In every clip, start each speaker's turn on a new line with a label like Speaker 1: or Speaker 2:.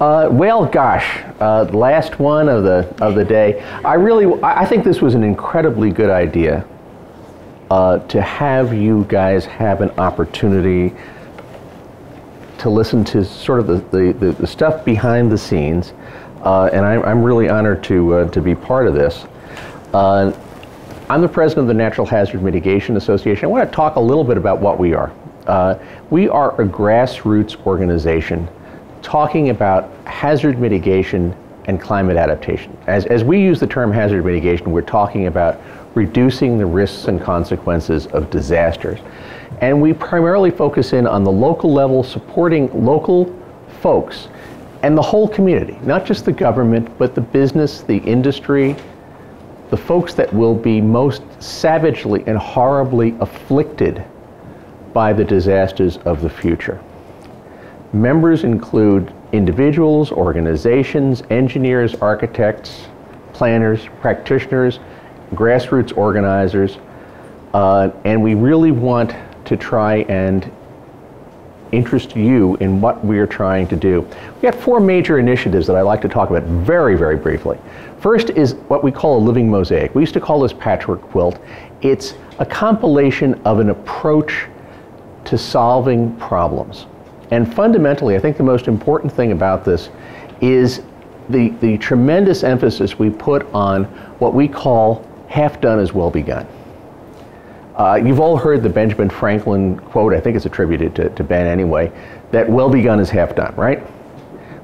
Speaker 1: Uh, well, gosh, uh, last one of the of the day. I really, I think this was an incredibly good idea uh, to have you guys have an opportunity to listen to sort of the, the, the, stuff behind the scenes, uh, and I'm, I'm really honored to uh, to be part of this. Uh, I'm the president of the Natural Hazard Mitigation Association. I want to talk a little bit about what we are. we are a grassroots organization talking about hazard mitigation and climate adaptation. As, as we use the term hazard mitigation, we're talking about reducing the risks and consequences of disasters. And we primarily focus in on the local level, supporting local folks and the whole community, not just the government, but the business, the industry, the folks that will be most savagely and horribly afflicted by the disasters of the future. Members include individuals, organizations, engineers, architects, planners, practitioners, grassroots organizers, uh, and we really want to try and interest you in what we're trying to do. We have four major initiatives that I'd like to talk about very, very briefly. First is what we call a living mosaic. We used to call this patchwork quilt. It's a compilation of an approach to solving problems. And fundamentally, I think the most important thing about this is the, the tremendous emphasis we put on what we call half done is well begun. Uh, you've all heard the Benjamin Franklin quote, I think it's attributed to, to Ben anyway, that well begun is half done, right?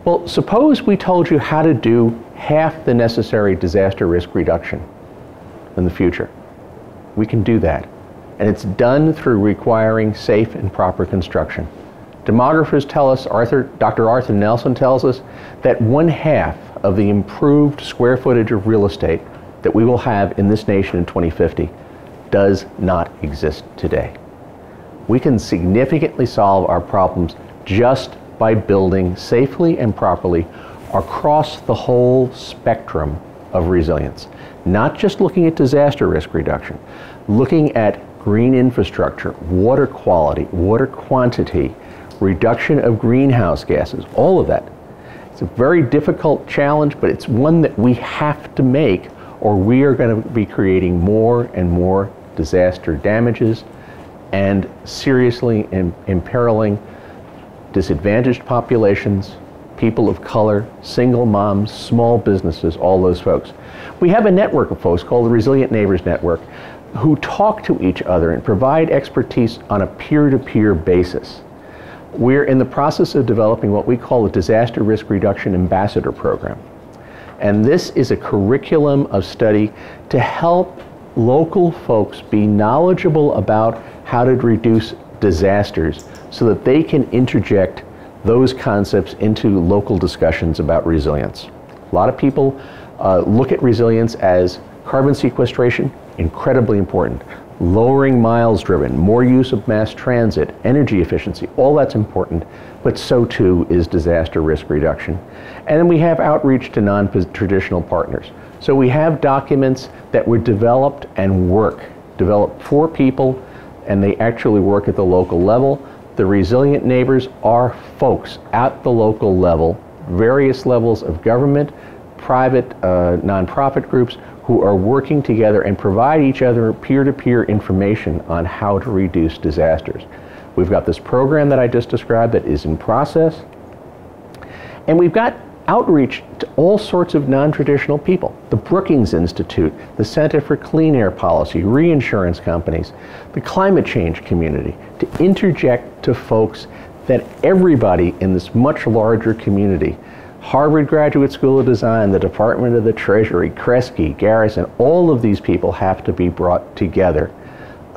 Speaker 1: Well, suppose we told you how to do half the necessary disaster risk reduction in the future. We can do that. And it's done through requiring safe and proper construction. Demographers tell us, Arthur, Dr. Arthur Nelson tells us, that one half of the improved square footage of real estate that we will have in this nation in 2050 does not exist today. We can significantly solve our problems just by building safely and properly across the whole spectrum of resilience. Not just looking at disaster risk reduction, looking at green infrastructure, water quality, water quantity, reduction of greenhouse gases, all of that. It's a very difficult challenge, but it's one that we have to make or we are going to be creating more and more disaster damages and seriously Im imperiling disadvantaged populations, people of color, single moms, small businesses, all those folks. We have a network of folks called the Resilient Neighbors Network who talk to each other and provide expertise on a peer-to-peer -peer basis. We're in the process of developing what we call a Disaster Risk Reduction Ambassador Program. And this is a curriculum of study to help local folks be knowledgeable about how to reduce disasters so that they can interject those concepts into local discussions about resilience. A lot of people uh, look at resilience as carbon sequestration, incredibly important lowering miles driven, more use of mass transit, energy efficiency, all that's important, but so too is disaster risk reduction. And then we have outreach to non-traditional partners. So we have documents that were developed and work, developed for people, and they actually work at the local level. The resilient neighbors are folks at the local level, various levels of government, private uh, nonprofit groups who are working together and provide each other peer-to-peer information on how to reduce disasters. We've got this program that I just described that is in process. And we've got outreach to all sorts of non-traditional people. The Brookings Institute, the Center for Clean Air Policy, reinsurance companies, the climate change community, to interject to folks that everybody in this much larger community Harvard Graduate School of Design, the Department of the Treasury, Kresge, Garrison, all of these people have to be brought together.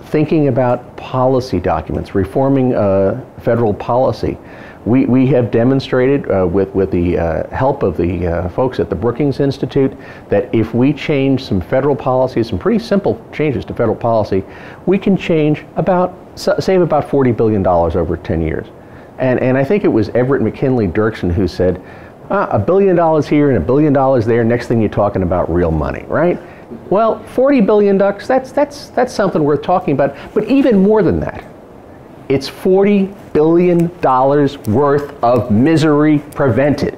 Speaker 1: Thinking about policy documents, reforming uh, federal policy. We, we have demonstrated uh, with, with the uh, help of the uh, folks at the Brookings Institute that if we change some federal policies, some pretty simple changes to federal policy, we can change about, save about $40 billion over 10 years. And, and I think it was Everett McKinley Dirksen who said, ah, a billion dollars here and a billion dollars there, next thing you're talking about real money, right? Well, 40 billion bucks, that's, that's, that's something worth talking about. But even more than that, it's $40 billion worth of misery prevented.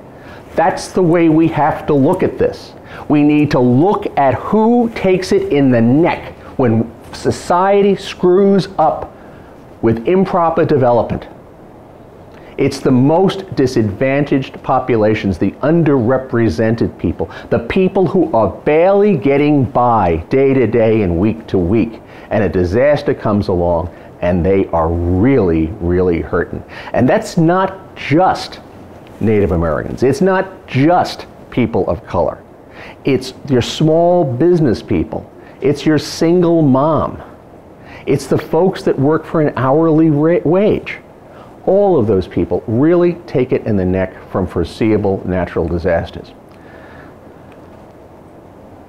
Speaker 1: That's the way we have to look at this. We need to look at who takes it in the neck when society screws up with improper development. It's the most disadvantaged populations, the underrepresented people, the people who are barely getting by day to day and week to week. And a disaster comes along and they are really, really hurting. And that's not just Native Americans, it's not just people of color, it's your small business people, it's your single mom, it's the folks that work for an hourly wage all of those people really take it in the neck from foreseeable natural disasters.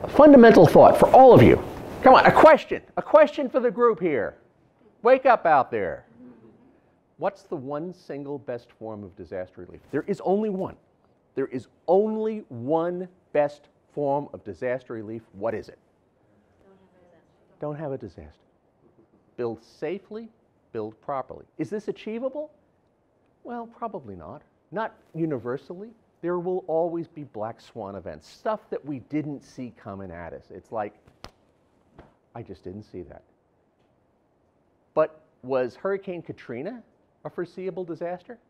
Speaker 1: A fundamental thought for all of you. Come on, a question. A question for the group here. Wake up out there. What's the one single best form of disaster relief? There is only one. There is only one best form of disaster relief. What is it? Don't have a disaster. Build safely, build properly. Is this achievable? Well, probably not. Not universally. There will always be black swan events, stuff that we didn't see coming at us. It's like, I just didn't see that. But was Hurricane Katrina a foreseeable disaster?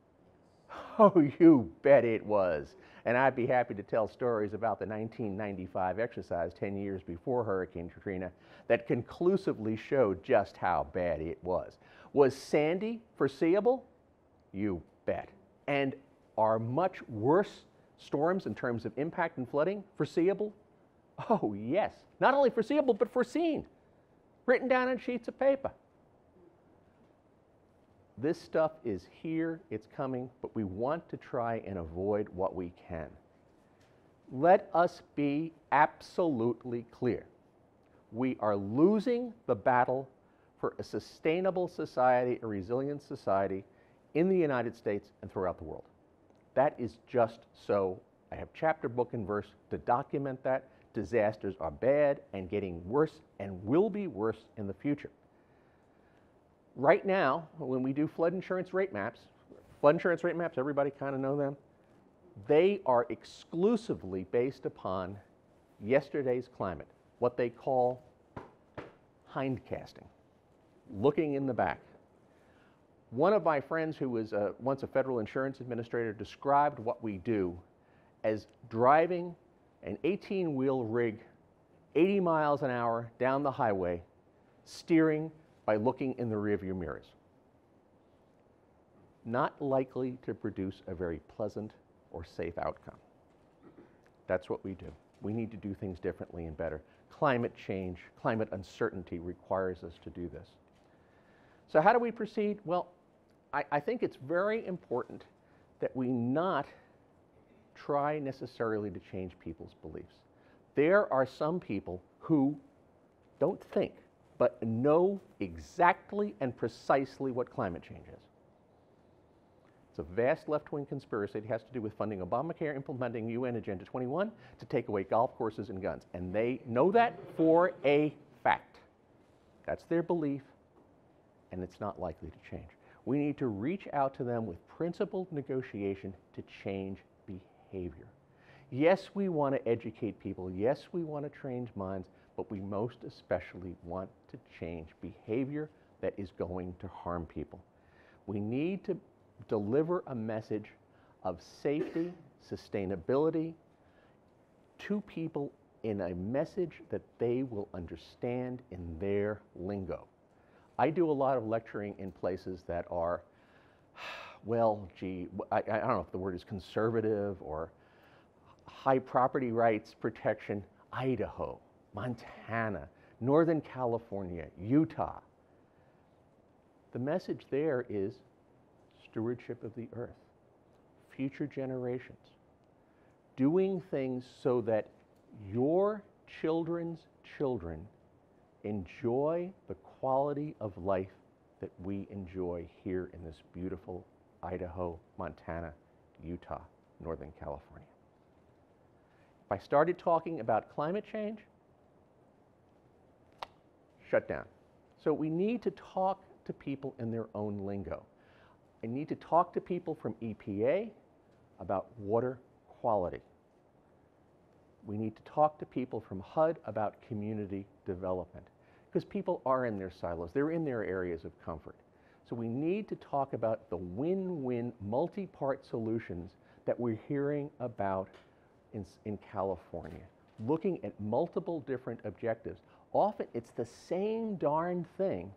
Speaker 1: Oh, you bet it was. And I'd be happy to tell stories about the 1995 exercise 10 years before Hurricane Katrina that conclusively showed just how bad it was. Was Sandy foreseeable? You bet. And are much worse storms in terms of impact and flooding foreseeable? Oh, yes. Not only foreseeable, but foreseen. Written down on sheets of paper. This stuff is here, it's coming, but we want to try and avoid what we can. Let us be absolutely clear. We are losing the battle for a sustainable society, a resilient society, in the United States and throughout the world. That is just so. I have chapter, book, and verse to document that. Disasters are bad and getting worse and will be worse in the future. Right now, when we do flood insurance rate maps, flood insurance rate maps, everybody kind of know them, they are exclusively based upon yesterday's climate, what they call hindcasting, looking in the back. One of my friends who was uh, once a federal insurance administrator described what we do as driving an 18-wheel rig 80 miles an hour down the highway, steering by looking in the rearview mirrors. Not likely to produce a very pleasant or safe outcome. That's what we do. We need to do things differently and better. Climate change, climate uncertainty requires us to do this. So how do we proceed? Well, I, I think it's very important that we not try necessarily to change people's beliefs. There are some people who don't think, but know exactly and precisely what climate change is. It's a vast left-wing conspiracy. It has to do with funding Obamacare, implementing UN Agenda 21 to take away golf courses and guns. And they know that for a fact. That's their belief, and it's not likely to change. We need to reach out to them with principled negotiation to change behavior. Yes, we want to educate people. Yes, we want to change minds, but we most especially want to change behavior that is going to harm people. We need to deliver a message of safety, sustainability to people in a message that they will understand in their lingo. I do a lot of lecturing in places that are, well, gee, I, I don't know if the word is conservative or high property rights protection, Idaho, Montana, Northern California, Utah. The message there is stewardship of the earth, future generations, doing things so that your children's children enjoy the quality of life that we enjoy here in this beautiful Idaho, Montana, Utah, Northern California. If I started talking about climate change, shut down. So we need to talk to people in their own lingo. I need to talk to people from EPA about water quality. We need to talk to people from HUD about community development because people are in their silos, they're in their areas of comfort. So we need to talk about the win-win multi-part solutions that we're hearing about in, in California, looking at multiple different objectives. Often it's the same darn thing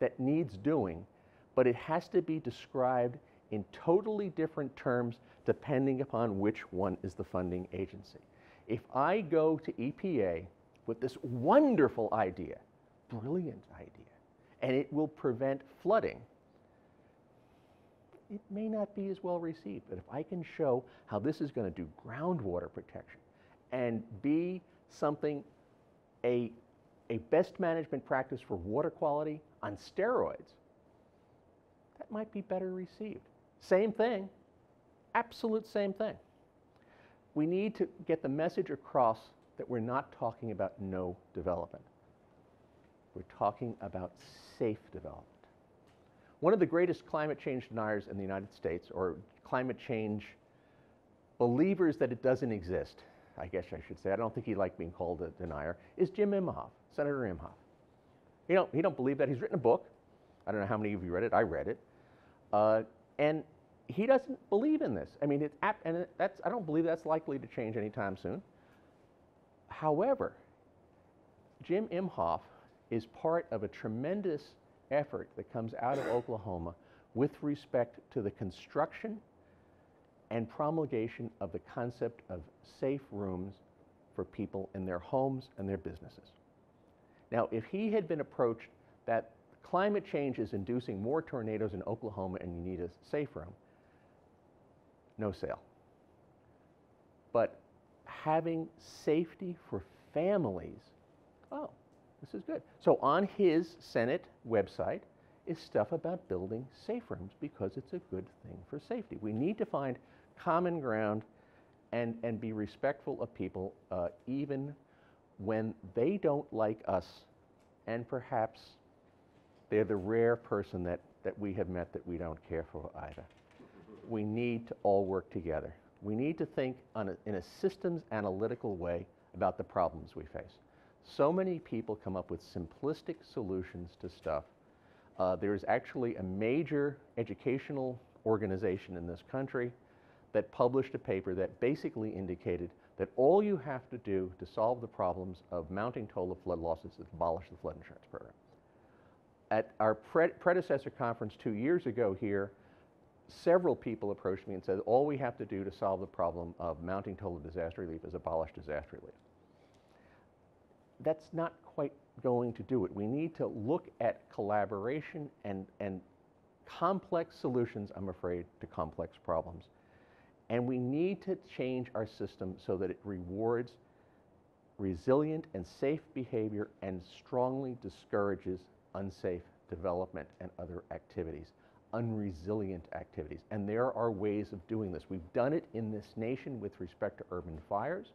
Speaker 1: that needs doing, but it has to be described in totally different terms depending upon which one is the funding agency. If I go to EPA with this wonderful idea, brilliant idea, and it will prevent flooding, it may not be as well received. But if I can show how this is going to do groundwater protection and be something, a, a best management practice for water quality on steroids, that might be better received. Same thing, absolute same thing. We need to get the message across that we're not talking about no development. We're talking about safe development. One of the greatest climate change deniers in the United States, or climate change believers that it doesn't exist, I guess I should say, I don't think he liked being called a denier, is Jim Inhofe, Senator Inhofe. He don't, he don't believe that. He's written a book. I don't know how many of you read it. I read it. Uh, and he doesn't believe in this. I mean, it's, and that's, I don't believe that's likely to change anytime soon. However, Jim Inhofe is part of a tremendous effort that comes out of Oklahoma with respect to the construction and promulgation of the concept of safe rooms for people in their homes and their businesses. Now, if he had been approached that climate change is inducing more tornadoes in Oklahoma and you need a safe room, no sale. But having safety for families, oh, this is good. So on his Senate website is stuff about building safe rooms because it's a good thing for safety. We need to find common ground and, and be respectful of people uh, even when they don't like us and perhaps they're the rare person that, that we have met that we don't care for either. We need to all work together. We need to think a, in a systems analytical way about the problems we face. So many people come up with simplistic solutions to stuff. Uh, there's actually a major educational organization in this country that published a paper that basically indicated that all you have to do to solve the problems of mounting total flood losses is abolish the flood insurance program. At our pre predecessor conference two years ago here, several people approached me and said, all we have to do to solve the problem of mounting total disaster relief is abolish disaster relief that's not quite going to do it. We need to look at collaboration and, and complex solutions, I'm afraid, to complex problems. And we need to change our system so that it rewards resilient and safe behavior and strongly discourages unsafe development and other activities, unresilient activities. And there are ways of doing this. We've done it in this nation with respect to urban fires.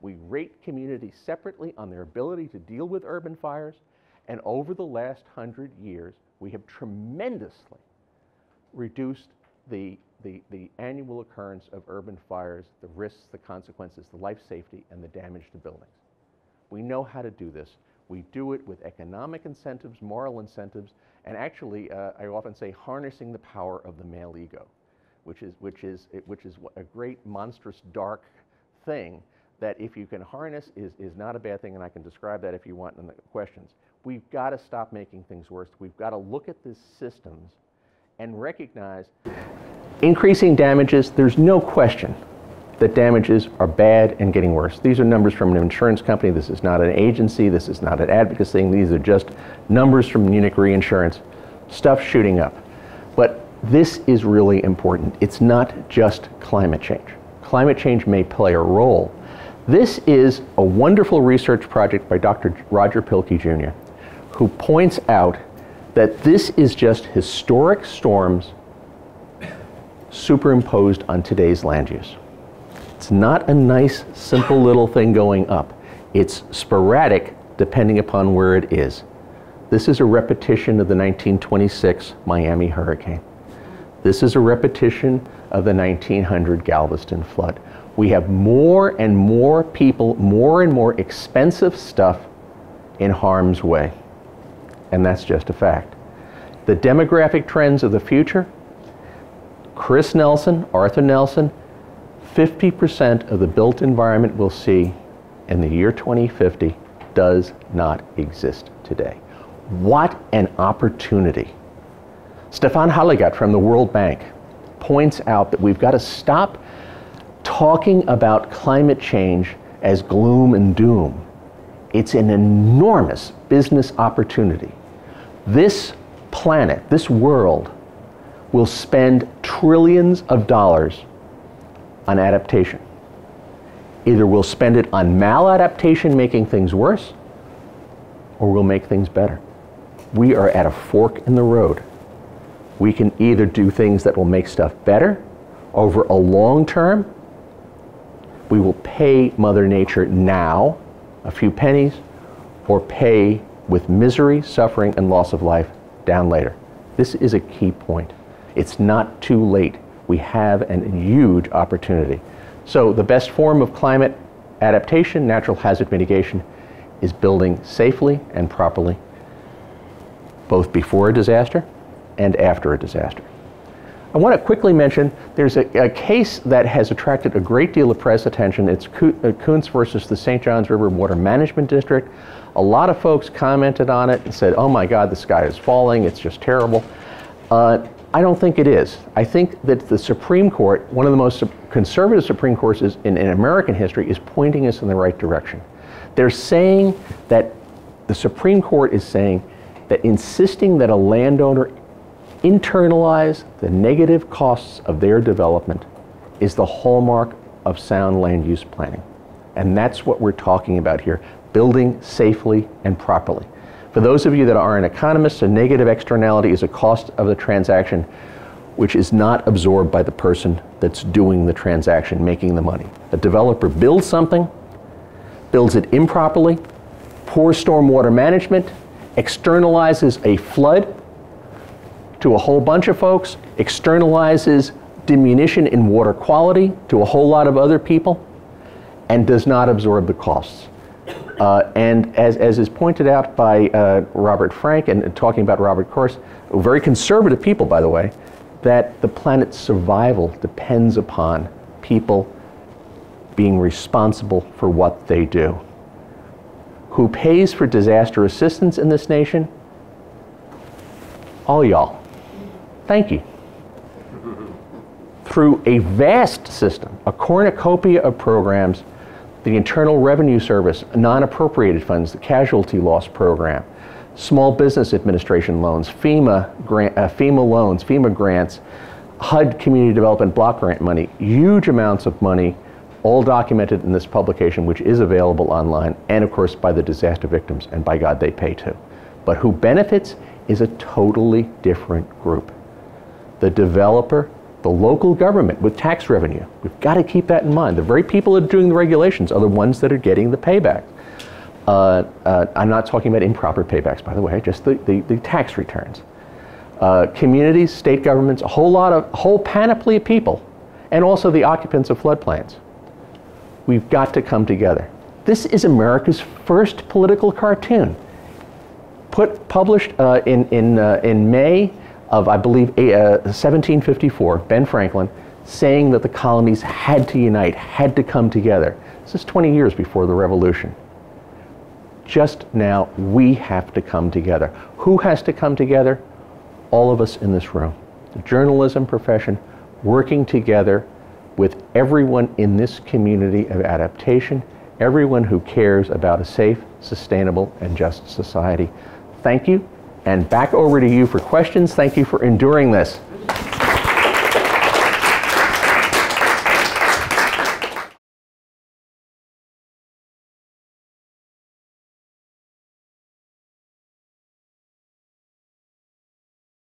Speaker 1: We rate communities separately on their ability to deal with urban fires. And over the last hundred years, we have tremendously reduced the, the, the annual occurrence of urban fires, the risks, the consequences, the life safety, and the damage to buildings. We know how to do this. We do it with economic incentives, moral incentives, and actually, uh, I often say, harnessing the power of the male ego, which is, which is, which is a great, monstrous, dark thing that if you can harness is, is not a bad thing, and I can describe that if you want in the questions. We've got to stop making things worse. We've got to look at the systems and recognize increasing damages, there's no question that damages are bad and getting worse. These are numbers from an insurance company. This is not an agency. This is not an advocacy thing. These are just numbers from Munich Reinsurance. Stuff shooting up. But this is really important. It's not just climate change. Climate change may play a role, this is a wonderful research project by Dr. Roger Pielke Jr., who points out that this is just historic storms superimposed on today's land use. It's not a nice, simple little thing going up. It's sporadic depending upon where it is. This is a repetition of the 1926 Miami hurricane. This is a repetition of the 1900 Galveston flood. We have more and more people, more and more expensive stuff in harm's way. And that's just a fact. The demographic trends of the future Chris Nelson, Arthur Nelson, 50% of the built environment we'll see in the year 2050 does not exist today. What an opportunity. Stefan Hallegatte from the World Bank points out that we've got to stop talking about climate change as gloom and doom. It's an enormous business opportunity. This planet, this world, will spend trillions of dollars on adaptation. Either we'll spend it on maladaptation, making things worse, or we'll make things better. We are at a fork in the road. We can either do things that will make stuff better over a long term. We will pay Mother Nature now a few pennies, or pay with misery, suffering, and loss of life down later. This is a key point. It's not too late. We have a huge opportunity. So the best form of climate adaptation, natural hazard mitigation, is building safely and properly, both before a disaster and after a disaster. I want to quickly mention there's a, a, case that has attracted a great deal of press attention. It's uh, Koontz versus the St. Johns River Water Management District. A lot of folks commented on it and said, oh my God, the sky is falling, it's just terrible. Uh, I don't think it is. I think that the Supreme Court, one of the most conservative Supreme Courts in, in American history, is pointing us in the right direction. They're saying that the Supreme Court is saying that insisting that a landowner internalize the negative costs of their development is the hallmark of sound land use planning. And that's what we're talking about here building safely and properly. For those of you that aren't economists, a negative externality is a cost of the transaction which is not absorbed by the person that's doing the transaction, making the money. A developer builds something, builds it improperly, poor stormwater management, externalizes a flood to a whole bunch of folks, externalizes diminution in water quality to a whole lot of other people, and does not absorb the costs. Uh, and as, as is pointed out by uh, Robert Frank, and talking about Robert Coase, very conservative people, by the way, that the planet's survival depends upon people being responsible for what they do. Who pays for disaster assistance in this nation? All y'all. Thank you. Through a vast system, a cornucopia of programs the Internal Revenue Service, non-appropriated funds, the Casualty Loss Program, Small Business Administration loans, FEMA, grant, uh, FEMA loans, FEMA grants, HUD Community Development Block Grant money, huge amounts of money, all documented in this publication, which is available online, and of course by the disaster victims, and by God, they pay too. But who benefits is a totally different group. The developer the local government with tax revenue. We've got to keep that in mind. The very people that are doing the regulations are the ones that are getting the payback. Uh, uh, I'm not talking about improper paybacks, by the way, just the, the, the tax returns. Uh, communities, state governments, a whole lot of, whole panoply of people, and also the occupants of floodplains. We've got to come together. This is America's first political cartoon. Put, published uh, in, in, uh, in May of, I believe, uh, 1754, Ben Franklin, saying that the colonies had to unite, had to come together. This is 20 years before the Revolution. Just now, we have to come together. Who has to come together? All of us in this room. The journalism profession working together with everyone in this community of adaptation, everyone who cares about a safe, sustainable, and just society. Thank you and back over to you for questions. Thank you for enduring this.